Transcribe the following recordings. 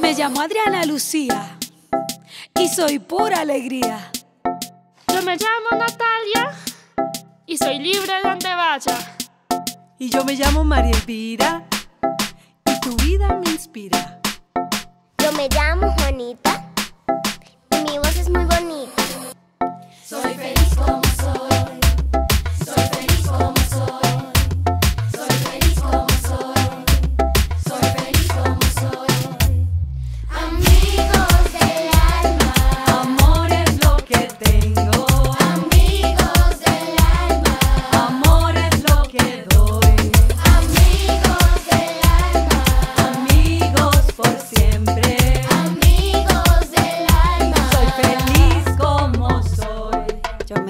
Me llamo Adriana Lucía y soy pura alegría. Yo me llamo Natalia y soy libre de donde vaya. Y yo me llamo María Elvira y tu vida me inspira. Yo me llamo Juanita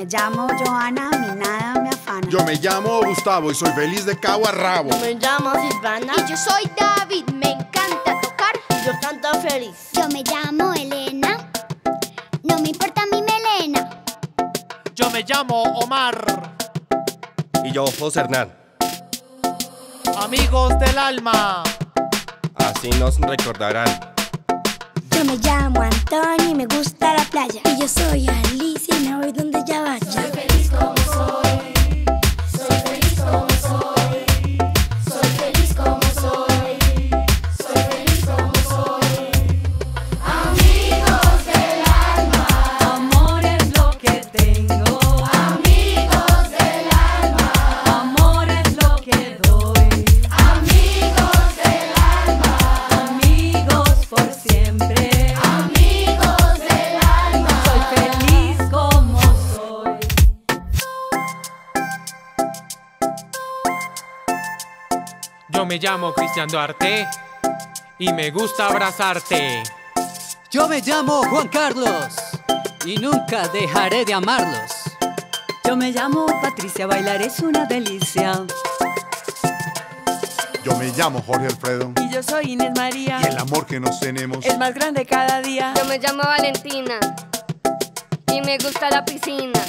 llamo Joana, a mí nada me afana. Yo me llamo Gustavo y soy feliz de cabo a rabo. Me llamo Silvana Y yo soy David, me encanta tocar. y yo canto feliz. Yo me llamo Elena, no me importa mi melena. Yo me llamo Omar. Y yo, José Hernán. Amigos del alma. Así nos recordarán. Yo me llamo Antonio y me gusta la playa. Y yo soy Alicia y me voy Yo me llamo Cristian Duarte y me gusta abrazarte. Yo me llamo Juan Carlos y nunca dejaré de amarlos. Yo me llamo Patricia, bailar es una delicia. Yo me llamo Jorge Alfredo Y yo soy Inés María, y el amor que nos tenemos. el más grande cada día. Yo me llamo Valentina y me gusta la piscina.